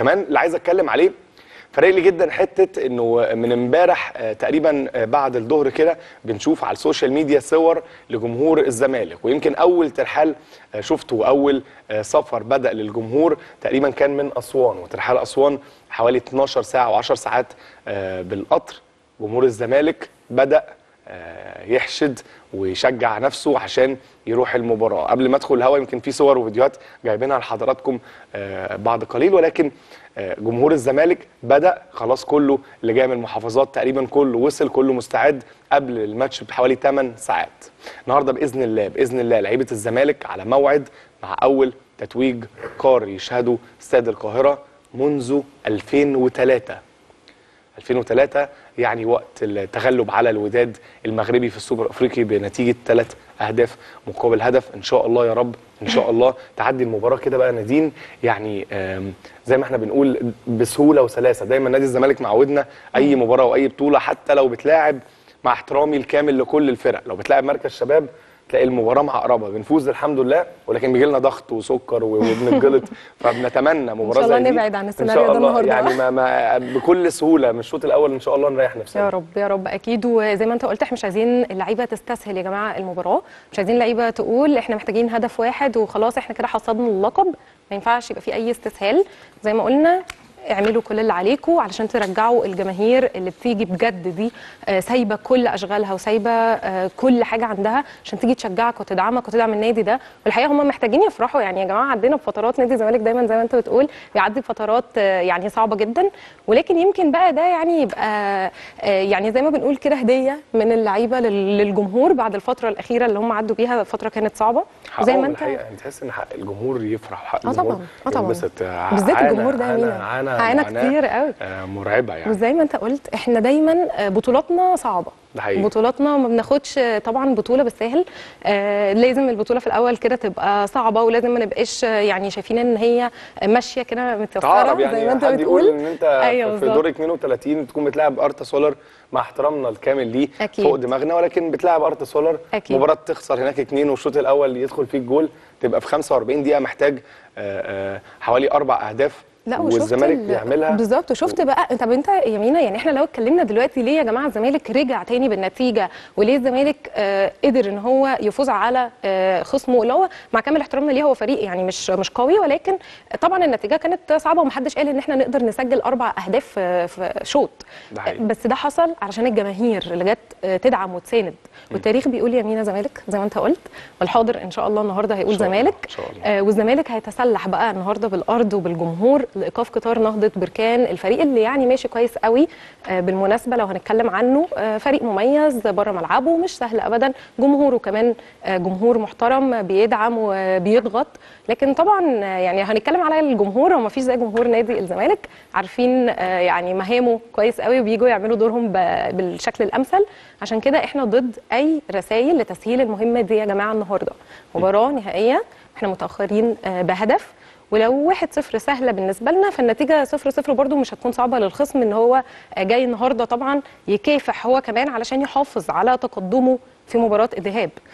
كمان اللي عايز اتكلم عليه فارق لي جدا حتة إنه من امبارح آه، تقريبا آه، بعد الظهر كده بنشوف على ال social media صور لجمهور الزمالك ويمكن أول ترحال آه، شفته واول آه، سفر بدأ للجمهور تقريبا كان من أسوان وترحال أسوان حوالي 12 ساعة و10 ساعات بالقطر. جمهور الزمالك بدأ يحشد ويشجع نفسه عشان يروح المباراة. قبل ما ادخل الهوا يمكن في صور وفيديوهات جايبينها لحضراتكم آه، بعد قليل ولكن آه، جمهور الزمالك بدأ خلاص كله اللي جاي من المحافظات تقريبا كله وصل كله مستعد قبل الماتش بحوالي 8 ساعات. النهارده بإذن الله بإذن الله لعيبة الزمالك على موعد مع أول تتويج قاري يشهده استاد القاهرة منذ 2003 2003 يعني وقت التغلب على الوداد المغربي في السوبر الافريقي بنتيجة ثلاث أهداف مقابل هدف. إن شاء الله يا رب إن شاء الله. تعدي المباراة كده بقى نادين يعني زي ما إحنا بنقول بسهولة وسلاسة. دايما نادي الزمالك معودنا أي مباراة وأي بطولة حتى لو بتلاعب مع احترامي الكامل لكل الفرق. لو بتلاعب مركز شباب تلاقي المباراة معقربة. بنفوز الحمد لله ولكن بيجي لنا ضغط وسكر وبنتجلط. فبنتمنى مباراة الله زي دي نبعد عن السيناريو شاء ده الله. النهاردة. يعني ما ما بكل سهولة من الشوط الأول إن شاء الله نريح نفسنا. يا رب يا رب. أكيد وزي ما أنت قلت إحنا مش عايزين اللعيبة تستسهل يا جماعة المباراة. مش عايزين اللعيبه تقول إحنا محتاجين هدف واحد وخلاص إحنا كده حصدنا اللقب. ما ينفعش يبقى في أي استسهال. زي ما قلنا اعملوا كل اللي عليكم علشان ترجعوا الجماهير اللي بتيجي بجد دي آه، سايبة كل أشغالها وسايبة آه، كل حاجة عندها عشان تيجي تشجعك وتدعمك وتدعم النادي ده. والحقيقة هم محتاجين يفرحوا يعني يا جماعة عدينا بفترات نادي الزمالك دايما زي ما انت بتقول بيعدي بفترات آه، يعني صعبة جدا. ولكن يمكن بقى ده يعني يبقى يعني زي ما بنقول كده هدية من اللعيبة لل- للجمهور بعد الفترة الأخيرة اللي هم عدوا بيها فترة كانت صعبة. زي ما انت الحقيقة يعني تحس إن حق الجمهور يفرح آه الجمهور طبعا آه طبعا. بالذات الجمهور ده عانى- معاناة، كتير قوي آه، مرعبة يعني وزي ما انت قلت إحنا دايما آه، بطولاتنا صعبة ده حقيقي. بطولاتنا ما بناخدش آه، طبعا بطولة بالساهل آه لازم البطولة في الأول كده تبقى صعبة ولازم ما نبقاش يعني شايفين إن هي ماشية كده متيسره تعرف زي ما يعني انت بتقول إن أنت أيوة في. دور 32 تكون بتلعب ارتا سولر مع احترامنا الكامل ليه أكيد. فوق دماغنا ولكن بتلعب ارتا سولر أكيد. مباراة تخسر هناك اتنين والشوط الأول يدخل فيك جول تبقى في 45 دقيقة محتاج آه، آه، حوالي أربع أهداف لا وشفت والزمالك ال- بيعملها بالظبط وشفت بقى طب انت يا مينا يعني إحنا لو اتكلمنا دلوقتي ليه يا جماعة الزمالك رجع تاني بالنتيجة؟ وليه الزمالك آه قدر ان هو يفوز على آه خصمه؟ اللي هو مع كامل احترامنا ليه هو فريق يعني مش مش قوي ولكن طبعا النتيجة كانت صعبة ومحدش قال ان إحنا نقدر نسجل أربع أهداف في شوط. بس ده حصل علشان الجماهير اللي جت آه، تدعم وتساند. والتاريخ بيقول يا مينا زمالك زي ما انت قلت والحاضر إن شاء الله النهارده هيقول زمالك. آه، والزمالك هيتسلح بقى النهارده بالأرض وبالجمهور. لايقاف قطار نهضة بركان الفريق اللي يعني ماشي كويس قوي آه، بالمناسبة لو هنتكلم عنه آه، فريق مميز بره ملعبه مش سهل ابدا جمهوره كمان آه، جمهور محترم بيدعم وبيضغط. لكن طبعا يعني هنتكلم على الجمهور هو مفيش زي جمهور نادي الزمالك عارفين يعني مهامه كويس قوي وبيجوا يعملوا دورهم بالشكل الأمثل. عشان كده إحنا ضد أي رسائل لتسهيل المهمة دي يا جماعة النهارده. مباراة نهائية إحنا متأخرين بهدف. ولو 1-0 سهلة بالنسبة لنا فالنتيجة 0-0 برضو مش هتكون صعبة للخصم إن هو جاي النهارده طبعا يكافح هو كمان علشان يحافظ على تقدمه في مباراة الذهاب.